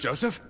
Joseph?